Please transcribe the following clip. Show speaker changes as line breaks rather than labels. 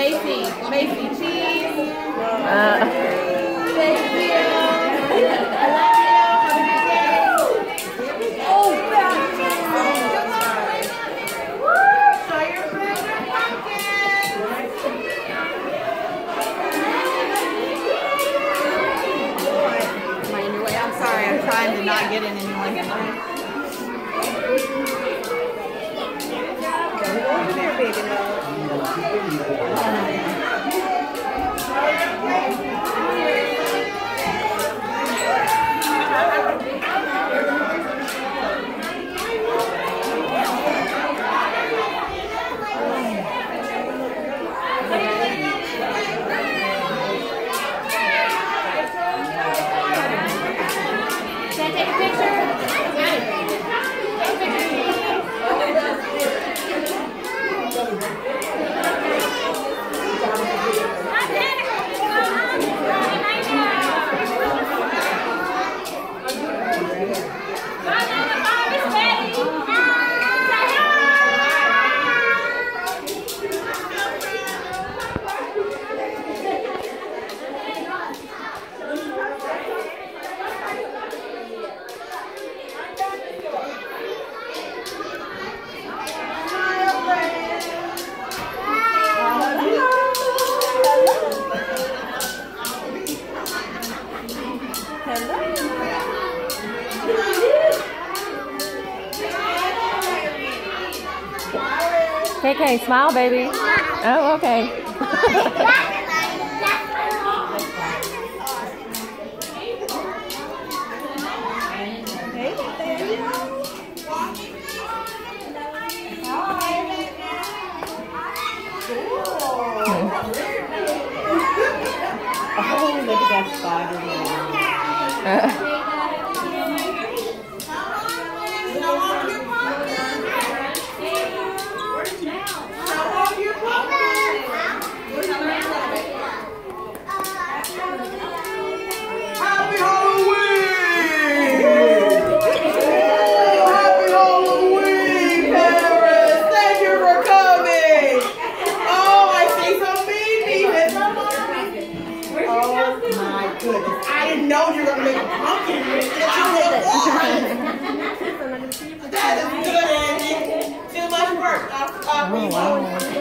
Macy, Macy cheese.
Uh.
take a picture.
KK, smile, baby. Oh, okay.
oh,
look at that
spider.
you that is good, Andy. Too much work. I'll, I'll oh, wow.